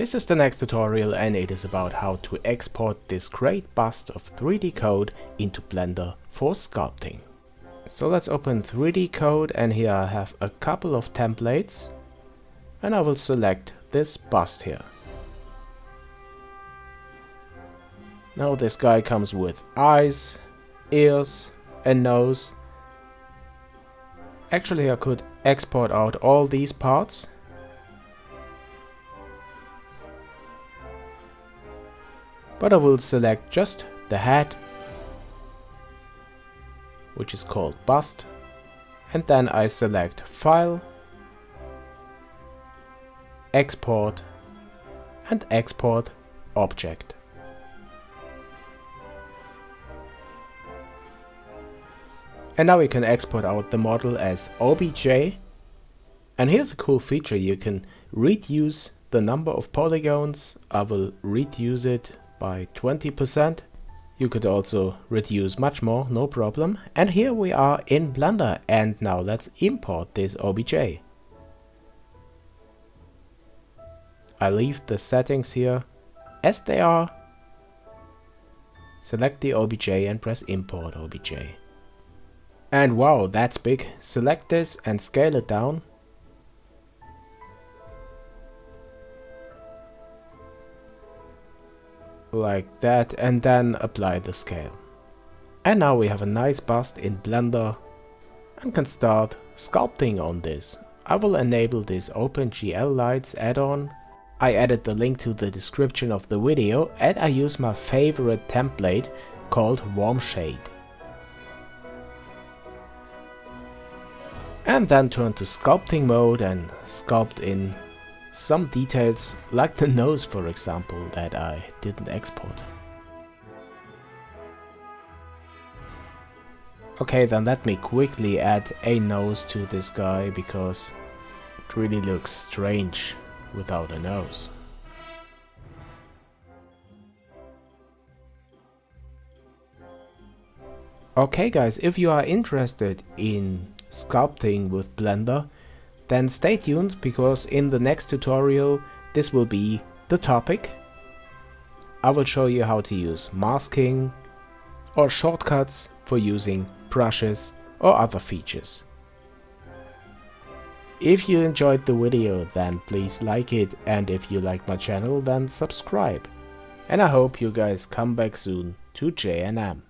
This is the next tutorial and it is about how to export this great bust of 3D-Coat into Blender for sculpting. So let's open 3D-Coat and here I have a couple of templates and I will select this bust here. Now this guy comes with eyes, ears, and nose. Actually I could export out all these parts. But I will select just the head, which is called bust, and then I select File, Export, and Export Object. And now we can export out the model as OBJ. And here's a cool feature, you can reduce the number of polygons. I will reduce it by 20%. You could also reduce much more, no problem. And here we are in Blender and now let's import this OBJ. I leave the settings here as they are. Select the OBJ and press import OBJ. And wow, that's big. Select this and scale it down. Like that and then apply the scale. And now we have a nice bust in Blender and can start sculpting on this. I will enable this OpenGL Lights add-on. I added the link to the description of the video and I use my favorite template called Warm Shade. and then turn to sculpting mode and sculpt in some details like the nose for example that I didn't export. Okay then let me quickly add a nose to this guy because it really looks strange without a nose. Okay guys, if you are interested in sculpting with Blender, then stay tuned because in the next tutorial this will be the topic. I will show you how to use masking or shortcuts for using brushes or other features. If you enjoyed the video then please like it and if you like my channel then subscribe. And I hope you guys come back soon to Jayanam.